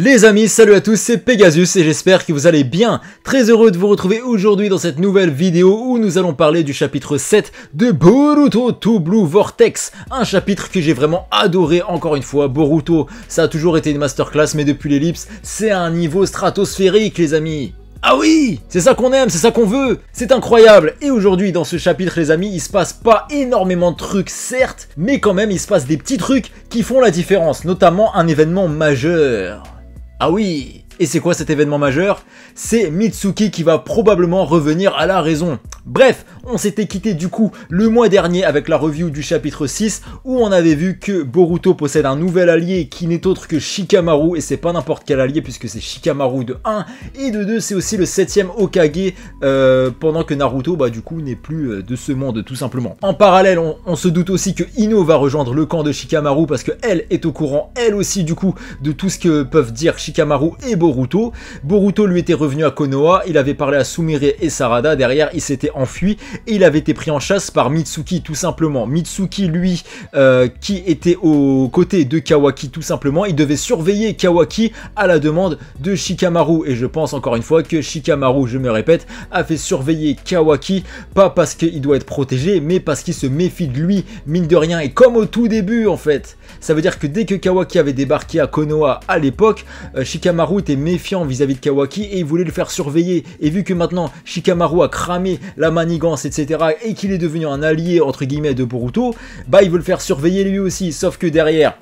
Les amis, salut à tous, c'est Pegasus et j'espère que vous allez bien. Très heureux de vous retrouver aujourd'hui dans cette nouvelle vidéo où nous allons parler du chapitre 7 de Boruto to Blue Vortex. Un chapitre que j'ai vraiment adoré encore une fois. Boruto, ça a toujours été une masterclass mais depuis l'ellipse, c'est un niveau stratosphérique les amis. Ah oui C'est ça qu'on aime, c'est ça qu'on veut C'est incroyable Et aujourd'hui, dans ce chapitre, les amis, il se passe pas énormément de trucs, certes, mais quand même, il se passe des petits trucs qui font la différence, notamment un événement majeur. Ah oui Et c'est quoi cet événement majeur? C'est Mitsuki qui va probablement revenir à la raison. Bref, on s'était quitté du coup le mois dernier avec la review du chapitre 6 où on avait vu que Boruto possède un nouvel allié qui n'est autre que Shikamaru et c'est pas n'importe quel allié puisque c'est Shikamaru de 1 et de 2 c'est aussi le 7ème Okage euh, pendant que Naruto bah du coup n'est plus euh, de ce monde tout simplement. En parallèle on, se doute aussi que Ino va rejoindre le camp de Shikamaru parce que elle est au courant elle aussi du coup de tout ce que peuvent dire Shikamaru et Boruto. Boruto lui était revenu à Konoha, il avait parlé à Sumire et Sarada, derrière il s'était enfui et il avait été pris en chasse par Mitsuki tout simplement. Mitsuki lui euh, qui était aux côtés de Kawaki tout simplement, il devait surveiller Kawaki à la demande de Shikamaru et je pense encore une fois que Shikamaru, je me répète, a fait surveiller Kawaki pas parce qu'il doit être protégé mais parce qu'il se méfie de lui mine de rien et comme au tout début en fait. Ça veut dire que dès que Kawaki avait débarqué à Konoha à l'époque, euh, Shikamaru était méfiant vis-à-vis -vis de Kawaki et il voulait le faire surveiller et vu que maintenant Shikamaru a cramé la manigance, et qu'il est devenu un allié, entre guillemets, de Boruto, bah il veut le faire surveiller lui aussi, sauf que derrière,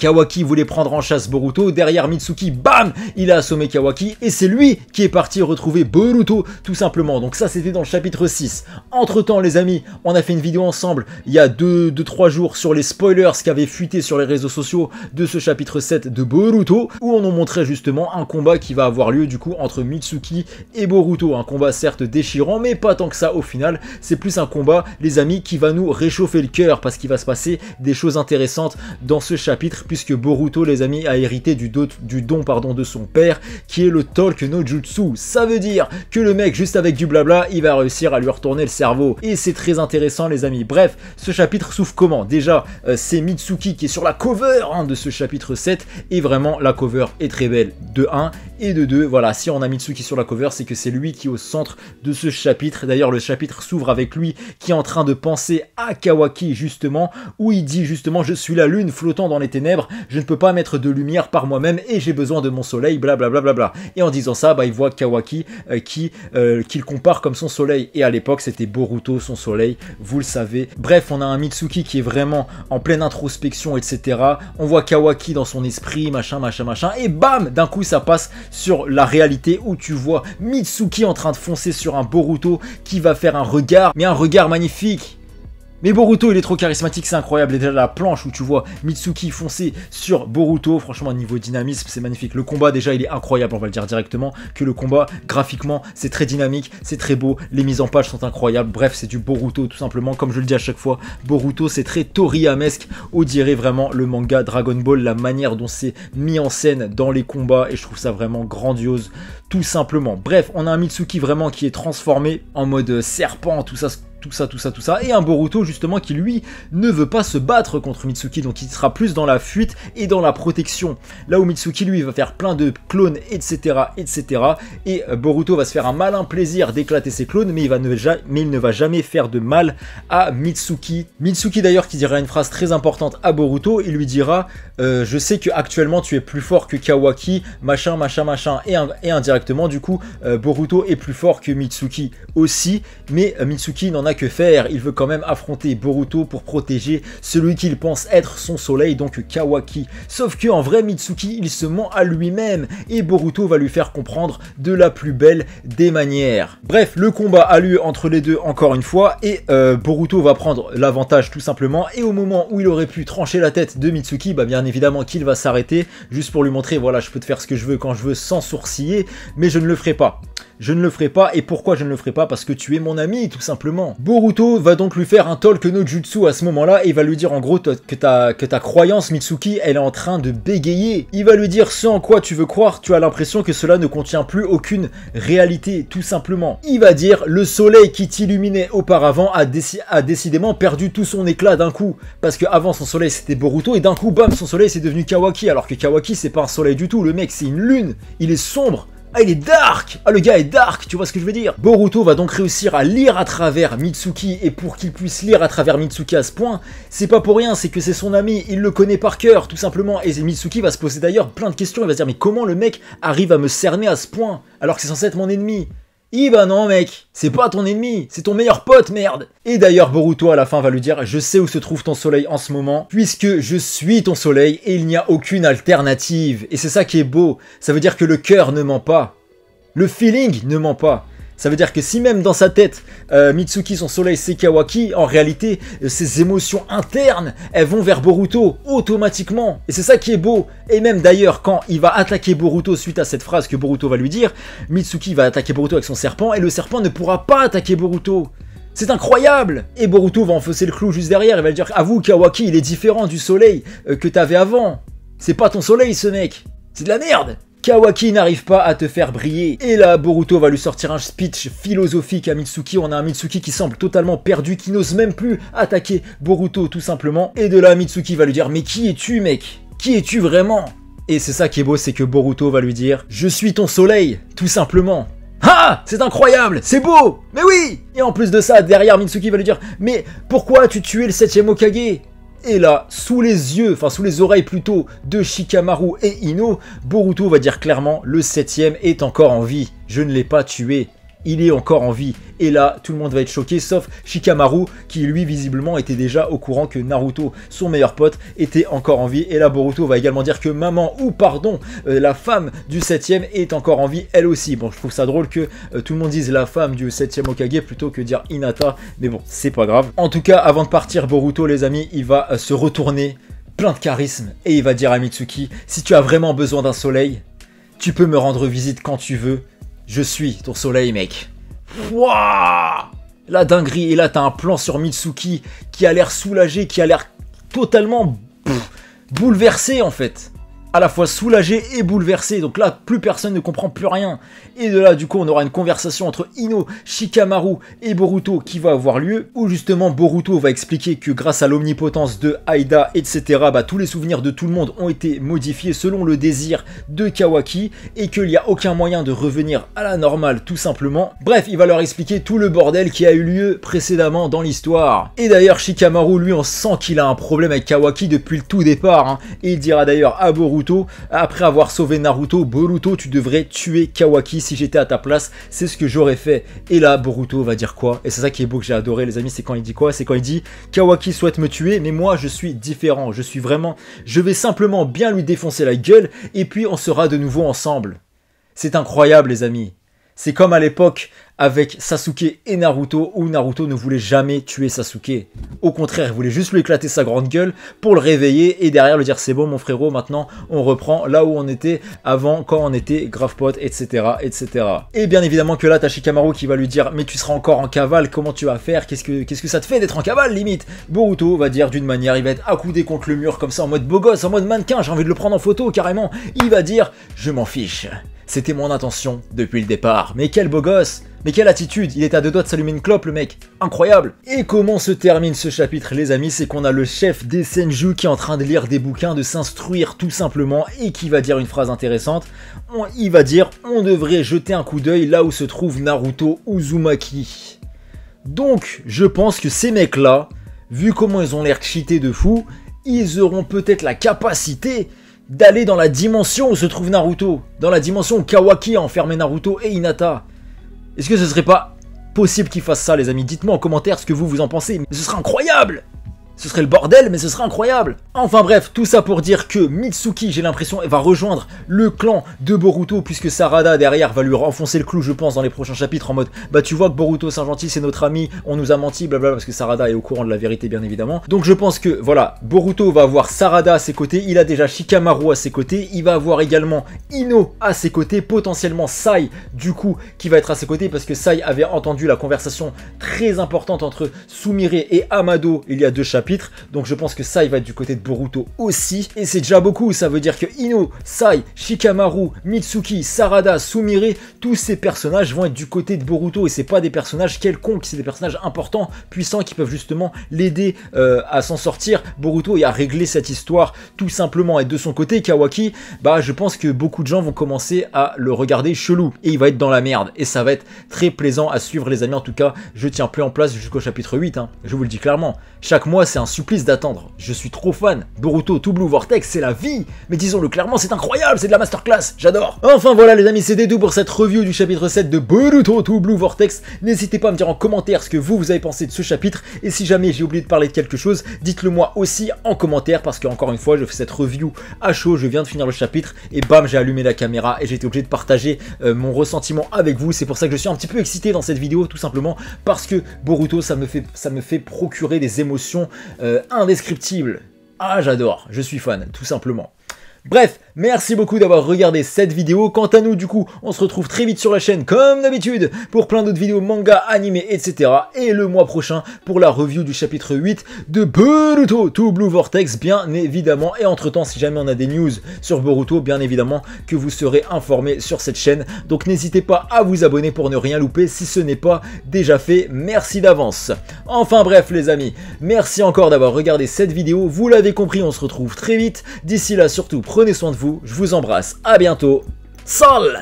Kawaki voulait prendre en chasse Boruto, derrière Mitsuki, bam, il a assommé Kawaki, et c'est lui qui est parti retrouver Boruto, tout simplement. Donc ça, c'était dans le chapitre 6. Entre temps, les amis, on a fait une vidéo ensemble, il y a 2-3 jours, sur les spoilers qui avaient fuité sur les réseaux sociaux de ce chapitre 7 de Boruto, où on nous montrait justement un combat qui va avoir lieu, du coup, entre Mitsuki et Boruto. Un combat certes déchirant, mais pas tant que ça au final. C'est plus un combat, les amis, qui va nous réchauffer le cœur, parce qu'il va se passer des choses intéressantes dans ce chapitre, puisque Boruto, les amis, a hérité du, du don de son père, qui est le Talk no Jutsu. Ça veut dire que le mec, juste avec du blabla, il va réussir à lui retourner le cerveau. Et c'est très intéressant, les amis. Bref, ce chapitre souffre comment? Déjà, euh, c'est Mitsuki qui est sur la cover hein, de ce chapitre 7, et vraiment, la cover est très belle, de 1, et de 2, voilà, si on a Mitsuki sur la cover, c'est que c'est lui qui est au centre de ce chapitre. D'ailleurs, le chapitre s'ouvre avec lui qui est en train de penser à Kawaki, justement, où il dit justement « Je suis la lune flottant dans les ténèbres je ne peux pas mettre de lumière par moi-même et j'ai besoin de mon soleil, blablabla. Bla, bla, bla, Et en disant ça, bah, il voit Kawaki euh, qui euh, qu'il compare comme son soleil. Et à l'époque, c'était Boruto, son soleil, vous le savez. Bref, on a un Mitsuki qui est vraiment en pleine introspection, etc. On voit Kawaki dans son esprit, machin, machin, machin. Et bam, d'un coup, ça passe sur la réalité où tu vois Mitsuki en train de foncer sur un Boruto qui va faire un regard, mais un regard magnifique mais Boruto, il est trop charismatique, c'est incroyable. Et déjà la planche où tu vois Mitsuki foncer sur Boruto, franchement, niveau dynamisme, c'est magnifique. Le combat, déjà, il est incroyable, on va le dire directement. Que le combat, graphiquement, c'est très dynamique, c'est très beau. Les mises en page sont incroyables. Bref, c'est du Boruto, tout simplement. Comme je le dis à chaque fois, Boruto, c'est très Toriyamesque. On dirait vraiment le manga Dragon Ball, la manière dont c'est mis en scène dans les combats. Et je trouve ça vraiment grandiose, tout simplement. Bref, on a un Mitsuki vraiment qui est transformé en mode serpent, tout ça tout ça, tout ça, tout ça, et un Boruto justement qui lui ne veut pas se battre contre Mitsuki, donc il sera plus dans la fuite et dans la protection. Là où Mitsuki lui va faire plein de clones, etc., etc., et euh, Boruto va se faire un malin plaisir d'éclater ses clones, mais il, ne, va jamais faire de mal à Mitsuki. Mitsuki d'ailleurs qui dira une phrase très importante à Boruto, il lui dira euh, Je sais que actuellement tu es plus fort que Kawaki, machin, machin, machin, et, et indirectement du coup euh, Boruto est plus fort que Mitsuki aussi, mais Mitsuki n'en a que faire, il veut quand même affronter Boruto pour protéger celui qu'il pense être son soleil, donc Kawaki. Sauf que en vrai Mitsuki, il se ment à lui-même et Boruto va lui faire comprendre de la plus belle des manières. Bref, le combat a lieu entre les deux encore une fois et euh, Boruto va prendre l'avantage tout simplement et au moment où il aurait pu trancher la tête de Mitsuki, bah bien évidemment qu'il va s'arrêter juste pour lui montrer voilà je peux te faire ce que je veux quand je veux sans sourciller mais je ne le ferai pas. Je ne le ferai pas. Et pourquoi je ne le ferai pas? Parce que tu es mon ami, tout simplement. Boruto va donc lui faire un talk no jutsu à ce moment-là et va lui dire en gros que ta, croyance Mitsuki, elle est en train de bégayer. Il va lui dire ce en quoi tu veux croire, tu as l'impression que cela ne contient plus aucune réalité, tout simplement. Il va dire le soleil qui t'illuminait auparavant a, a décidément perdu tout son éclat d'un coup. Parce que avant son soleil c'était Boruto et d'un coup bam son soleil c'est devenu Kawaki alors que Kawaki c'est pas un soleil du tout, le mec c'est une lune, il est sombre, ah, il est dark. Ah, le gars est dark, tu vois ce que je veux dire. Boruto va donc réussir à lire à travers Mitsuki, et pour qu'il puisse lire à travers Mitsuki à ce point, c'est pas pour rien, c'est que c'est son ami, il le connaît par cœur, tout simplement, et Mitsuki va se poser d'ailleurs plein de questions, il va se dire, mais comment le mec arrive à me cerner à ce point, alors que c'est censé être mon ennemi? Eh bah non mec, c'est pas ton ennemi, c'est ton meilleur pote, merde Et d'ailleurs Boruto à la fin va lui dire « Je sais où se trouve ton soleil en ce moment, puisque je suis ton soleil et il n'y a aucune alternative. » Et c'est ça qui est beau, ça veut dire que le cœur ne ment pas. Le feeling ne ment pas. Ça veut dire que si même dans sa tête, euh, Mitsuki, son soleil, c'est Kawaki, en réalité, euh, ses émotions internes, elles vont vers Boruto, automatiquement. Et c'est ça qui est beau. Et même d'ailleurs, quand il va attaquer Boruto suite à cette phrase que Boruto va lui dire, Mitsuki va attaquer Boruto avec son serpent, et le serpent ne pourra pas attaquer Boruto. C'est incroyable Et Boruto va enfoncer le clou juste derrière, il va lui dire Avoue, Kawaki, il est différent du soleil euh, que t'avais avant. C'est pas ton soleil, ce mec. C'est de la merde Kawaki n'arrive pas à te faire briller. Et là, Boruto va lui sortir un speech philosophique à Mitsuki. On a un Mitsuki qui semble totalement perdu, qui n'ose même plus attaquer Boruto tout simplement. Et de là, Mitsuki va lui dire Mais qui es-tu, mec? Qui es-tu vraiment? Et c'est ça qui est beau, c'est que Boruto va lui dire Je suis ton soleil, tout simplement. Ah C'est incroyable C'est beau Mais oui Et en plus de ça, derrière, Mitsuki va lui dire Mais pourquoi tu tué le 7ème Okage et là, sous les yeux, enfin sous les oreilles plutôt, de Shikamaru et Ino, Boruto va dire clairement le septième est encore en vie. Je ne l'ai pas tué il est encore en vie. Et là, tout le monde va être choqué, sauf Shikamaru, qui lui, visiblement, était déjà au courant que Naruto, son meilleur pote, était encore en vie. Et là, Boruto va également dire que maman, ou pardon, euh, la femme du 7 est encore en vie, elle aussi. Bon, je trouve ça drôle que euh, tout le monde dise la femme du 7 Okage plutôt que dire Inata, mais bon, c'est pas grave. En tout cas, avant de partir, Boruto, les amis, il va euh, se retourner, plein de charisme, et il va dire à Mitsuki, si tu as vraiment besoin d'un soleil, tu peux me rendre visite quand tu veux, je suis ton soleil, mec. Wouah La dinguerie. Et là, t'as un plan sur Mitsuki qui a l'air soulagé, qui a l'air totalement bouleversé, en fait à la fois soulagé et bouleversé. Donc là, plus personne ne comprend plus rien. Et de là, du coup, on aura une conversation entre Ino, Shikamaru et Boruto qui va avoir lieu, où justement Boruto va expliquer que grâce à l'omnipotence de Aida, etc., bah, tous les souvenirs de tout le monde ont été modifiés selon le désir de Kawaki, et qu'il n'y a aucun moyen de revenir à la normale, tout simplement. Bref, il va leur expliquer tout le bordel qui a eu lieu précédemment dans l'histoire. Et d'ailleurs, Shikamaru, lui, on sent qu'il a un problème avec Kawaki depuis le tout départ, hein. et il dira d'ailleurs à Boruto après avoir sauvé Naruto, Boruto, tu devrais tuer Kawaki si j'étais à ta place, c'est ce que j'aurais fait. Et là, Boruto va dire quoi? Et c'est ça qui est beau que j'ai adoré, les amis, c'est quand il dit quoi? C'est quand il dit Kawaki souhaite me tuer, mais moi je suis différent, je suis vraiment. Je vais simplement bien lui défoncer la gueule, et puis on sera de nouveau ensemble. C'est incroyable, les amis. C'est comme à l'époque avec Sasuke et Naruto où Naruto ne voulait jamais tuer Sasuke. Au contraire, il voulait juste lui éclater sa grande gueule pour le réveiller et derrière lui dire c'est bon mon frérot, maintenant on reprend là où on était avant quand on était grave pote, etc. etc. Et bien évidemment que là t'as Shikamaru qui va lui dire mais tu seras encore en cavale, comment tu vas faire? Qu'est-ce que, qu'est-ce que ça te fait d'être en cavale limite? Boruto va dire d'une manière, il va être accoudé contre le mur comme ça en mode beau gosse, en mode mannequin, j'ai envie de le prendre en photo carrément. Il va dire je m'en fiche. C'était mon intention depuis le départ. Mais quel beau gosse Mais quelle attitude Il est à deux doigts de s'allumer une clope, le mec Incroyable Et comment se termine ce chapitre, les amis? C'est qu'on a le chef des Senju qui est en train de lire des bouquins, de s'instruire tout simplement, et qui va dire une phrase intéressante. il va dire « On devrait jeter un coup d'œil là où se trouve Naruto Uzumaki ». Donc, je pense que ces mecs-là, vu comment ils ont l'air cheatés de fou, ils auront peut-être la capacité d'aller dans la dimension où se trouve Naruto, dans la dimension où Kawaki a enfermé Naruto et Hinata. Est-ce que ce serait pas possible qu'ils fassent ça, les amis? Dites-moi en commentaire ce que vous vous en pensez. Mais ce serait incroyable ce serait le bordel, mais ce serait incroyable. Enfin bref, tout ça pour dire que Mitsuki, j'ai l'impression, va rejoindre le clan de Boruto, puisque Sarada derrière va lui renfoncer le clou, je pense, dans les prochains chapitres, en mode, bah tu vois que Boruto Saint-Gentil, c'est notre ami, on nous a menti, blablabla, parce que Sarada est au courant de la vérité, bien évidemment. Donc je pense que, voilà, Boruto va avoir Sarada à ses côtés, il a déjà Shikamaru à ses côtés, il va avoir également Ino à ses côtés, potentiellement Sai, du coup, qui va être à ses côtés, parce que Sai avait entendu la conversation très importante entre Sumire et Amado il y a deux chapitres, donc je pense que Sai va être du côté de Boruto aussi, et c'est déjà beaucoup, ça veut dire que Ino, Sai, Shikamaru, Mitsuki, Sarada, Sumire, tous ces personnages vont être du côté de Boruto, et c'est pas des personnages quelconques, c'est des personnages importants, puissants, qui peuvent justement l'aider euh, à s'en sortir, Boruto, et à régler cette histoire, tout simplement, et de son côté, Kawaki, bah je pense que beaucoup de gens vont commencer à le regarder chelou, et il va être dans la merde, et ça va être très plaisant à suivre les amis, en tout cas, je tiens plus en place jusqu'au chapitre 8, hein. je vous le dis clairement, chaque mois c'est un supplice d'attendre, je suis trop fan, Boruto, tout Blue Vortex, c'est la vie, mais disons-le clairement, c'est incroyable, c'est de la masterclass, j'adore. Enfin voilà les amis, c'est tout pour cette review du chapitre 7 de Boruto, tout Blue Vortex, n'hésitez pas à me dire en commentaire ce que vous, vous avez pensé de ce chapitre, et si jamais j'ai oublié de parler de quelque chose, dites-le moi aussi en commentaire, parce que encore une fois, je fais cette review à chaud, je viens de finir le chapitre, et bam, j'ai allumé la caméra, et j'ai été obligé de partager euh, mon ressentiment avec vous, c'est pour ça que je suis un petit peu excité dans cette vidéo, tout simplement, parce que Boruto, ça me fait, ça me fait procurer des émotions euh, indescriptibles. Ah, j'adore, je suis fan, tout simplement. Bref, merci beaucoup d'avoir regardé cette vidéo. Quant à nous, du coup, on se retrouve très vite sur la chaîne, comme d'habitude, pour plein d'autres vidéos manga, animés, etc. Et le mois prochain, pour la review du chapitre 8 de Boruto to Blue Vortex, bien évidemment. Et entre-temps, si jamais on a des news sur Boruto, bien évidemment que vous serez informés sur cette chaîne. Donc n'hésitez pas à vous abonner pour ne rien louper si ce n'est pas déjà fait. Merci d'avance. Enfin bref, les amis, merci encore d'avoir regardé cette vidéo. Vous l'avez compris, on se retrouve très vite. D'ici là, surtout, Prenez soin de je vous embrasse, à bientôt. Sol